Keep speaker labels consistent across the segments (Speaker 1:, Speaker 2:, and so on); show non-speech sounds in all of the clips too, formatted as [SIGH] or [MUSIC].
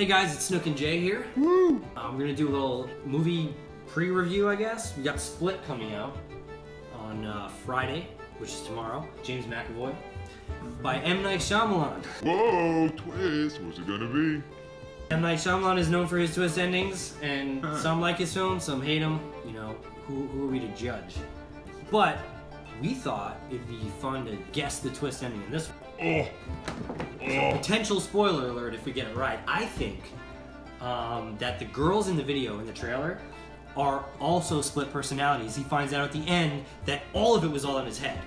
Speaker 1: Hey guys, it's Snook and Jay here.
Speaker 2: Woo!
Speaker 1: Uh, we're gonna do a little movie pre-review, I guess. We got Split coming out on uh, Friday, which is tomorrow. James McAvoy by M Night Shyamalan.
Speaker 2: Whoa, twist. What's it gonna be?
Speaker 1: M Night Shyamalan is known for his twist endings, and [LAUGHS] some like his films, some hate him. You know, who, who are we to judge? But we thought it'd be fun to guess the twist ending in this one.
Speaker 2: Oh, oh.
Speaker 1: Potential spoiler alert if we get it right. I think um, that the girls in the video in the trailer are also split personalities. He finds out at the end that all of it was all in his head.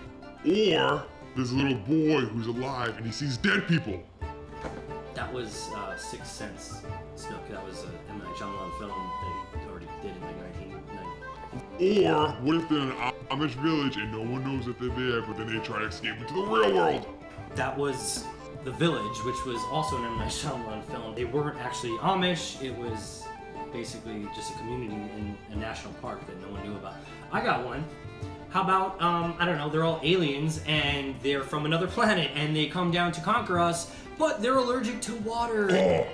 Speaker 2: Or there's a little boy who's alive and he sees dead people.
Speaker 1: That was uh, Sixth Sense, Snook. That was a M Night Shyamalan film they already did in like 1990.
Speaker 2: Or what if they're in an Amish village and no one knows that they're there, but then they try to escape into the real world?
Speaker 1: That was The Village, which was also an M Night Shyamalan film. They weren't actually Amish. It was basically just a community in a national park that no one knew about. I got one. How about um, I don't know? They're all aliens and they're from another planet and they come down to conquer us, but they're allergic to water.
Speaker 2: Oh,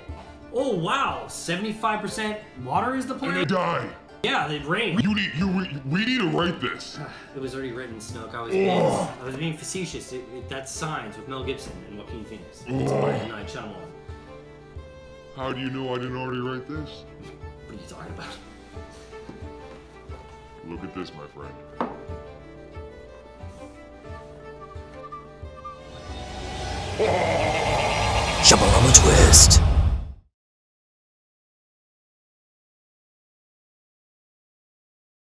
Speaker 1: Oh wow, 75% water is the
Speaker 2: and they
Speaker 1: planet.
Speaker 2: die.
Speaker 1: Yeah, it rained.
Speaker 2: You need, you, we need to write this. [SIGHS]
Speaker 1: It was already written, Snook. I was being, I was being facetious. It, it, that's Signs with Mel Gibson and Joaquin Phoenix. It's by Night Shyamalan.
Speaker 2: How do you know I didn't already write this?
Speaker 1: What are you talking about?
Speaker 2: Look at this, my friend.
Speaker 3: Shyamallama Twist.